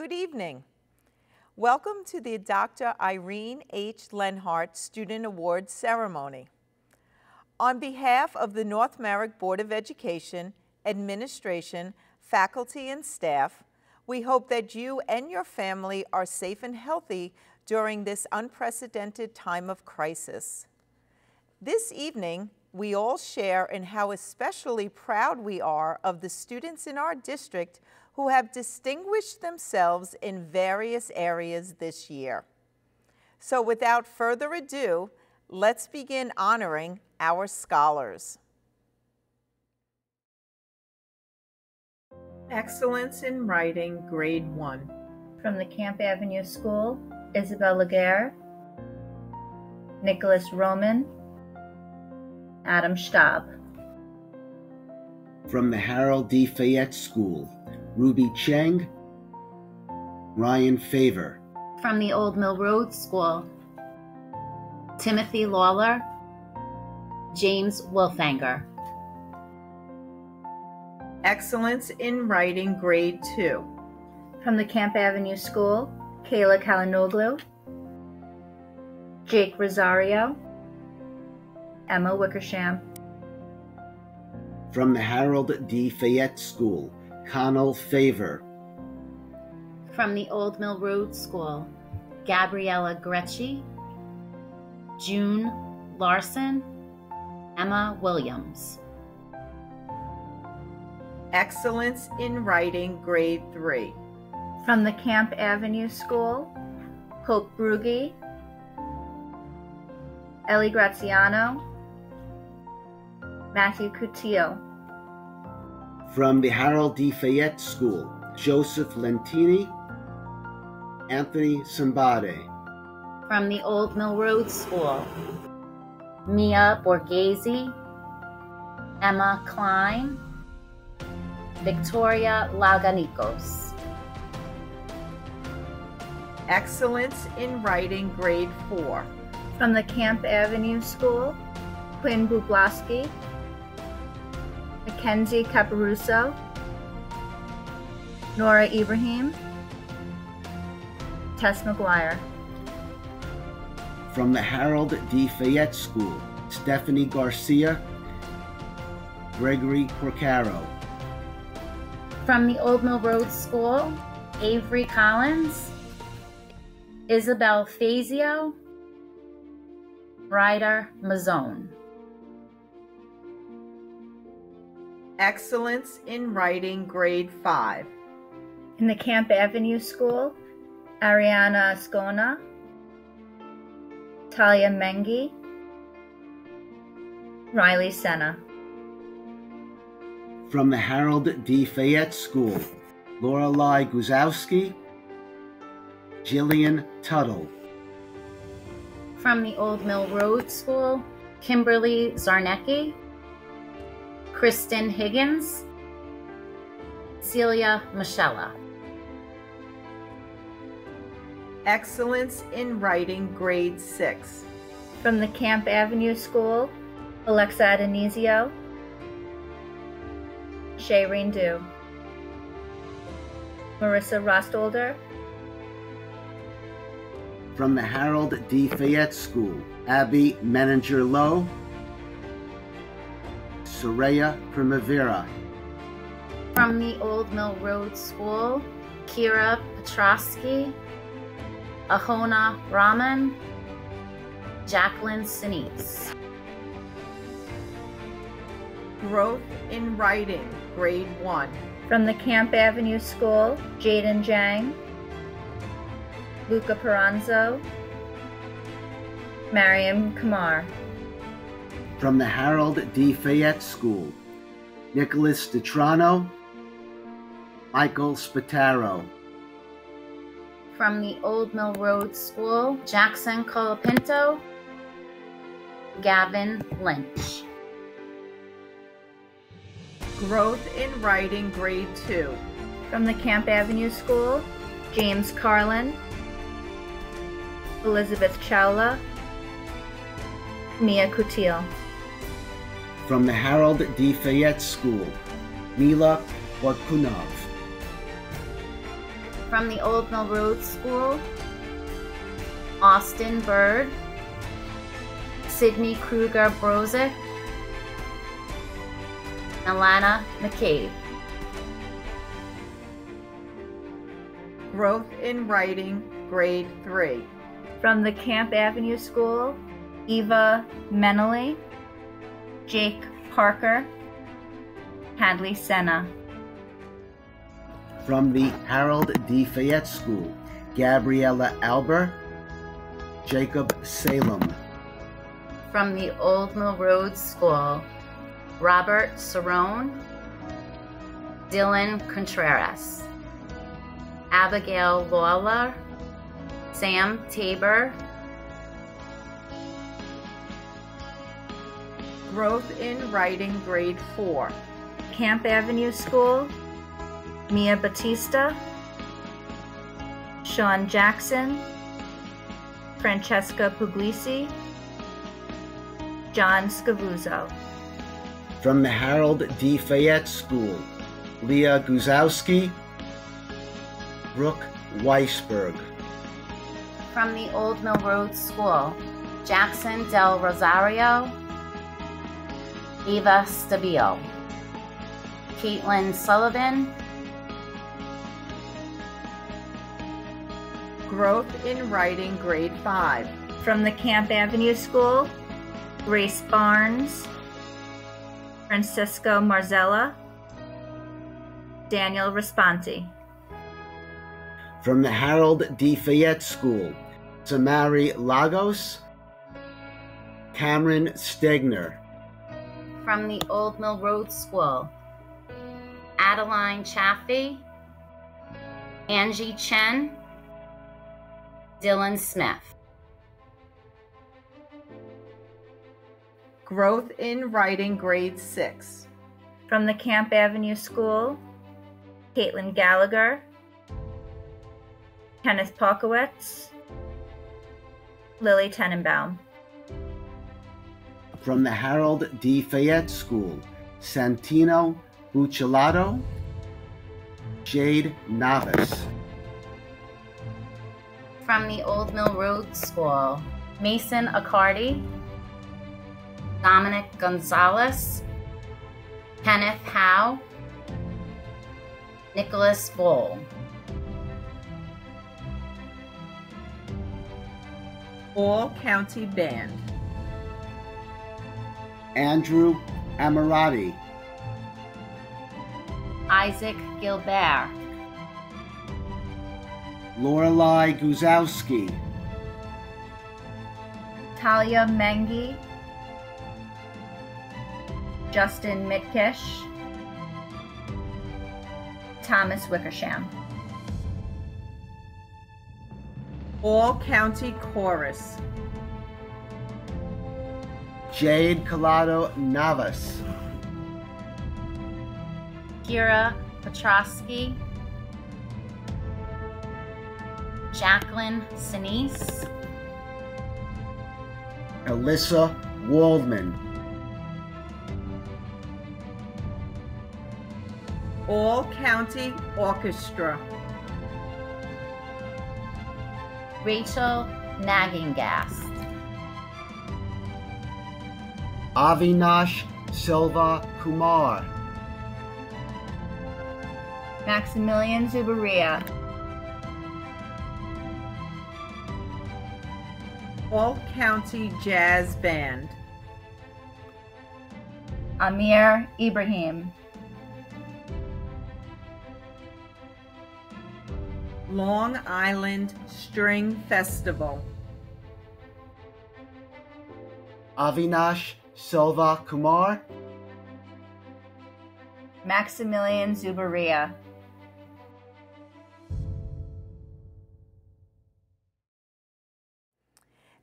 Good evening. Welcome to the Dr. Irene H. Lenhart Student Awards Ceremony. On behalf of the North Merrick Board of Education, Administration, faculty, and staff, we hope that you and your family are safe and healthy during this unprecedented time of crisis. This evening, we all share in how especially proud we are of the students in our district who have distinguished themselves in various areas this year. So without further ado, let's begin honoring our scholars. Excellence in Writing, Grade 1. From the Camp Avenue School, Isabel Laguerre, Nicholas Roman, Adam Stab. From the Harold D. Fayette School, Ruby Cheng, Ryan Favor. From the Old Mill Road School, Timothy Lawler, James Wolfanger. Excellence in Writing, Grade 2. From the Camp Avenue School, Kayla Kalinoglu, Jake Rosario, Emma Wickersham. From the Harold D. Fayette School, Connell Favor. From the Old Mill Road School, Gabriella Grecci, June Larson, Emma Williams. Excellence in Writing, Grade 3. From the Camp Avenue School, Hope Brugge, Ellie Graziano, Matthew Cutillo. From the Harold D. Fayette School, Joseph Lentini, Anthony Sambade. From the Old Mill Road School, Mia Borghese, Emma Klein, Victoria Laganicos. Excellence in Writing, Grade 4. From the Camp Avenue School, Quinn Bublaski, Mackenzie Caparuso, Nora Ibrahim, Tess McGuire. From the Harold D. Fayette School, Stephanie Garcia, Gregory Porcaro. From the Old Mill Road School, Avery Collins, Isabel Fazio, Ryder Mazzone. Excellence in Writing, Grade 5. In the Camp Avenue School, Ariana Ascona, Talia Mengi, Riley Senna. From the Harold D. Fayette School, Lorelei Guzowski, Jillian Tuttle. From the Old Mill Road School, Kimberly Zarnecki, Kristen Higgins, Celia Michella. Excellence in Writing, Grade 6. From the Camp Avenue School, Alexa Adonisio, Shayreen Dew, Marissa Rostolder, From the Harold D. Fayette School, Abby Menninger Lowe, Soraya Primavera. From the Old Mill Road School, Kira Petrosky, Ahona Rahman, Jacqueline Sinise. Growth in Writing, Grade 1. From the Camp Avenue School, Jaden Jang, Luca Peranzo, Mariam Kamar. From the Harold D. Fayette School, Nicholas DeTrano, Michael Spataro. From the Old Mill Road School, Jackson Colapinto, Gavin Lynch. Growth in Writing, Grade 2. From the Camp Avenue School, James Carlin, Elizabeth Chowla, Mia Kutil. From the Harold D. Fayette School, Mila Watkunov. From the Old Mill Road School, Austin Bird, Sydney Kruger Brozick, Alana McCabe. Growth in Writing, Grade 3. From the Camp Avenue School, Eva Menely, Jake Parker, Hadley Senna. From the Harold D. Fayette School, Gabriella Alber, Jacob Salem. From the Old Mill Road School, Robert Cerrone, Dylan Contreras, Abigail Lawler, Sam Tabor, Growth in Writing, Grade 4. Camp Avenue School, Mia Batista, Sean Jackson, Francesca Puglisi, John Scavuzzo. From the Harold D. Fayette School, Leah Guzowski, Brooke Weisberg. From the Old Mill Road School, Jackson Del Rosario, Eva Stabile, Caitlin Sullivan, Growth in Writing, Grade 5. From the Camp Avenue School, Grace Barnes, Francisco Marzella, Daniel Responti. From the Harold D. Fayette School, Samari Lagos, Cameron Stegner. From the Old Mill Road School, Adeline Chaffee, Angie Chen, Dylan Smith. Growth in Writing, Grade 6. From the Camp Avenue School, Caitlin Gallagher, Kenneth Polkowitz, Lily Tenenbaum. From the Harold D. Fayette School, Santino Buccellato, Jade Navis. From the Old Mill Road School, Mason Accardi, Dominic Gonzalez, Kenneth Howe, Nicholas Bull. All County Band. Andrew Amirati, Isaac Gilbert, Lorelei Guzowski, Talia Mengi, Justin Mitkish, Thomas Wickersham. All County Chorus. Jade Collado Navas, Kira Petrosky, Jacqueline Sinise, Alyssa Waldman, All County Orchestra. Rachel Nagingast, Avinash Silva Kumar, Maximilian Zubaria, All County Jazz Band. Amir Ibrahim, Long Island String Festival. Avinash Silva Kumar, Maximilian Zubaria.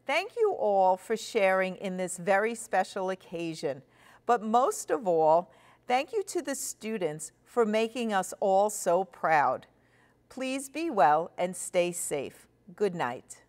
Thank you all for sharing in this very special occasion. But most of all, thank you to the students for making us all so proud. Please be well and stay safe. Good night.